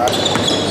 Roger.